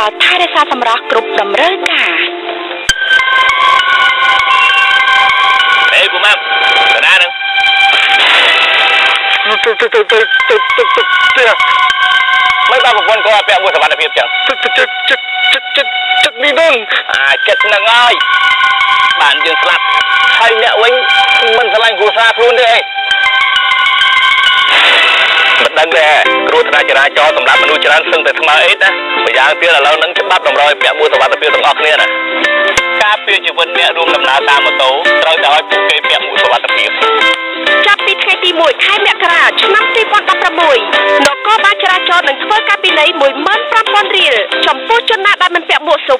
ផលថែរក្សាសម្រស់គ្រប់តម្រូវការអេពូម៉ាប់តាណានឹងទៅទៅទៅទៅទៅទៅទៅទៅមិនបានប្រពន្ធគាត់ពាក់មួយសុវត្ថិភាពចឹងចិត្តចិត្តចិត្តចិត្តចិត្តចិត្តនេះនឹងអាចិត្តនឹងហើយបានយើងស្លាប់ហើយអ្នកវិញមិនស្រឡាញ់គ្រួសារខ្លួនទេអីមិន ដឹងទេគ្រោះថ្នាក់ចរាចរណ៍សម្រាប់មនុស្សច្រើនសឹងតែស្មើអីណាម្យ៉ាងទៀតឥឡូវហ្នឹងច្បាប់តម្រូវឲ្យពាក់មួកសុវត្ថិភាពទាំងអស់គ្នាណាការពារជីវិតអ្នករួមដំណើរតាមម៉ូតូត្រូវតែឲ្យពួកគេពាក់មួកសុវត្ថិភាពចាប់ពីថ្ងៃទី1ខែមករាឆ្នាំ2016នគរបាលចរាចរណ៍នឹងធ្វើការពិន័យ15000រៀលចំពោះជនណាដែលមិនពាក់មួកសុវត្ថិ